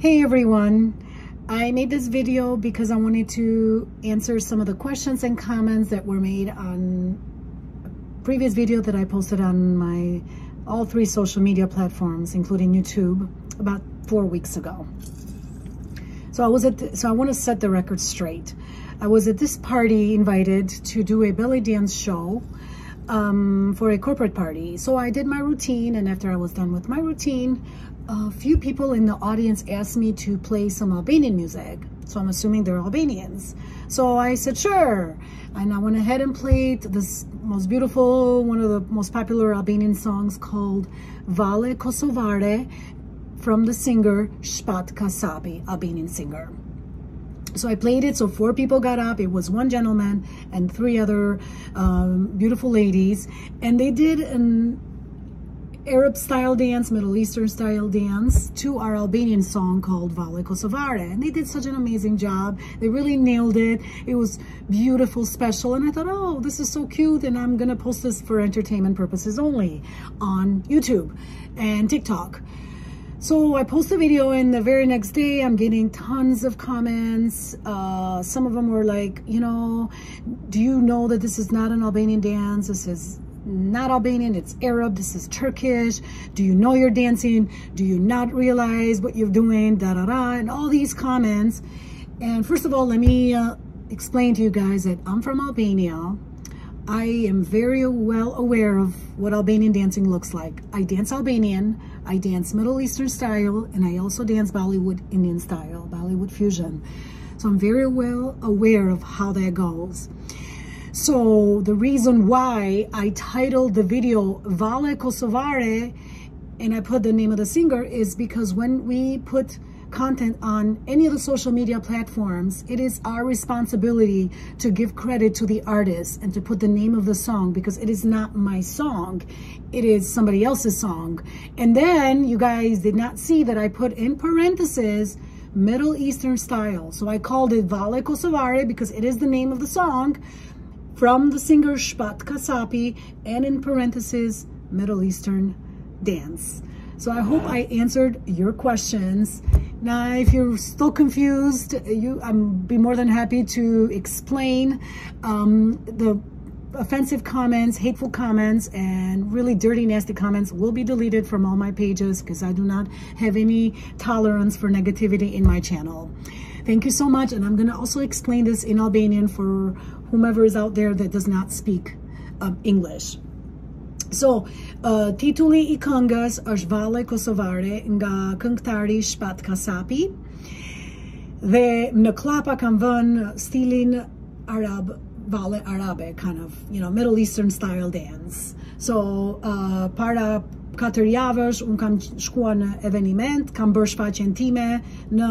Hey everyone, I made this video because I wanted to answer some of the questions and comments that were made on a previous video that I posted on my all three social media platforms, including YouTube, about four weeks ago. So I was at, the, so I want to set the record straight. I was at this party invited to do a belly dance show um, for a corporate party. So I did my routine and after I was done with my routine, a few people in the audience asked me to play some Albanian music. So I'm assuming they're Albanians. So I said, sure. And I went ahead and played this most beautiful, one of the most popular Albanian songs called Valle Kosovare from the singer Shpat Kasapi, Albanian singer. So I played it, so four people got up. It was one gentleman and three other um, beautiful ladies. And they did an Arab style dance, Middle Eastern style dance to our Albanian song called Valle Kosovare. And they did such an amazing job. They really nailed it. It was beautiful, special. And I thought, oh, this is so cute. And I'm going to post this for entertainment purposes only on YouTube and TikTok. So I post the video and the very next day I'm getting tons of comments. Uh, some of them were like, you know, do you know that this is not an Albanian dance? This is not Albanian, it's Arab, this is Turkish. Do you know you're dancing? Do you not realize what you're doing? Da da da, and all these comments. And first of all, let me uh, explain to you guys that I'm from Albania. I am very well aware of what Albanian dancing looks like. I dance Albanian, I dance Middle Eastern style, and I also dance Bollywood Indian style, Bollywood fusion. So I'm very well aware of how that goes. So the reason why I titled the video Valle Kosovare and I put the name of the singer is because when we put content on any of the social media platforms, it is our responsibility to give credit to the artist and to put the name of the song because it is not my song. It is somebody else's song. And then you guys did not see that I put in parentheses Middle Eastern style. So I called it Valle Kosovare because it is the name of the song from the singer Shpat Kasapi and in parentheses, Middle Eastern dance. So I hope I answered your questions. Now, if you're still confused, you, I'm be more than happy to explain um, the offensive comments, hateful comments, and really dirty, nasty comments will be deleted from all my pages because I do not have any tolerance for negativity in my channel. Thank you so much. And I'm going to also explain this in Albanian for whomever is out there that does not speak um, English. So, uh, titulli i këngës është Vale Kosovare nga këngëtari Shpat Kasapi dhe në klapa kam vënë stilin Arab, Vale Arabe, kind of, you know, Middle Eastern style dance. So, uh, para katër javësh, unë kam shkua në eveniment, kam bërë shfaqen time në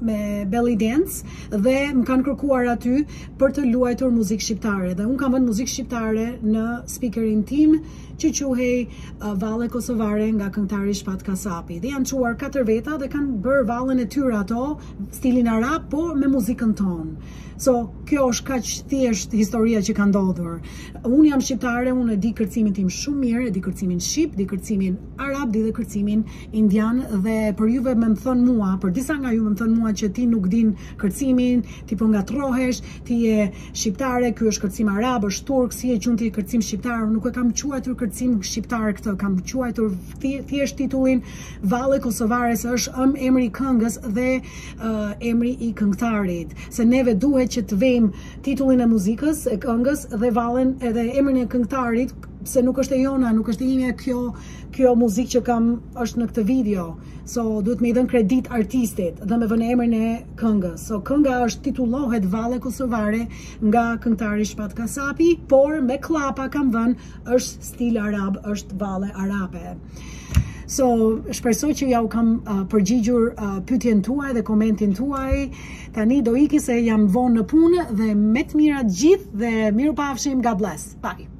me belly dance dhe më kanë kërkuar aty për të luajtur muzikë shqiptare. Dhe unë kam vënë muzikë shqiptare në speakerin tim që quhej uh, Valle Kosovare nga këngëtari Shpat Kasapi. Dhe janë quar katër veta dhe kanë bërë vallën e tyre ato stilin arab po me muzikën tonë. So, kjo është kaq thjesht historia që ka ndodhur. Unë jam shqiptare, unë e di kërcimin tim shumë mirë, e di kërcimin shqip, di kërcimin arab, di dhe kërcimin indian. Dhe për juve më thënë mua, për disa nga ju më më thënë mua që ti nuk din kërcimin, ti po nga trohesh, ti e shqiptare, kjo është kërcim arab, është turk, si e qënë ti kërcim shqiptar, nuk e kam quajtur kërcim shqiptar këtë, kam quajtur thjesht titullin Vale Kosovares është ëm emri këngës dhe uh, emri i këngëtarit, se neve duhet që të vejmë titullin e muzikës, e këngës dhe valen edhe emrin e këngëtarit, se nuk është e jona, nuk është e ime kjo, kjo muzikë që kam është në këtë video. So, duhet me i dhënë kredit artistit dhe me vënë emrin e këngës. So, kënga është titullohet Vale Kosovare nga këngëtari Shpat Kasapi, por me klapa kam vënë është stil arab, është Vale Arabe. So, shpresoj që ja u kam uh, përgjigjur uh, pytjen tuaj dhe komentin tuaj. Tani do iki se jam vonë në punë dhe me të mirat gjithë dhe miru pafshim. God bless. Bye.